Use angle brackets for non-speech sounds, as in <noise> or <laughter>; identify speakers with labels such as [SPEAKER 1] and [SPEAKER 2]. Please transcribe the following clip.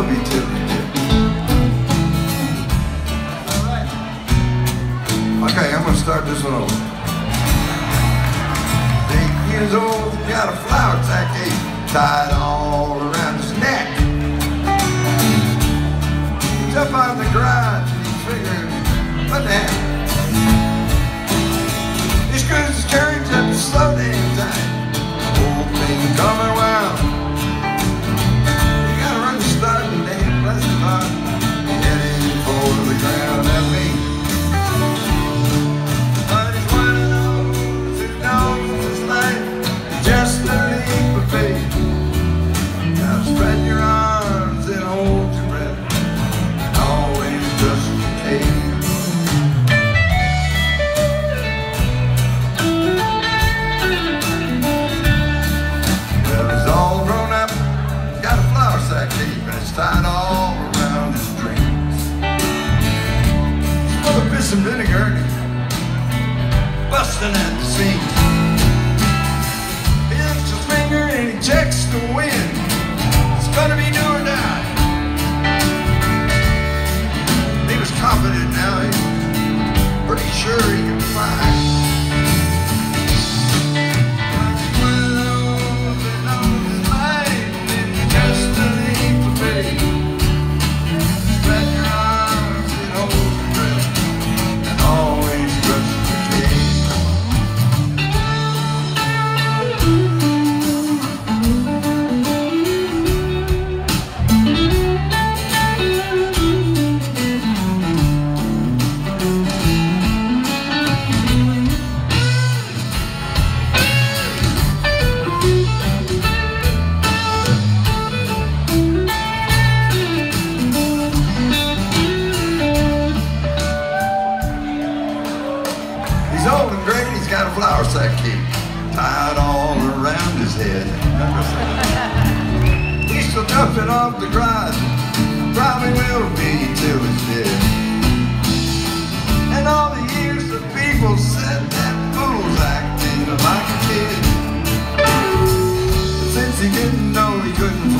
[SPEAKER 1] will be too. Okay, I'm gonna start this one over. Eight years old, got a flower tacky tied all around his neck. He's up on the garage and he what the heck? These screws is carrying outside all around his dreams. Full of piss and vinegar, busting out. flour sack came tied all around his head. <laughs> He's still jumping off the grind, probably will be till he's dead. And all the years that people said that fool's acting like a kid. But since he didn't know he couldn't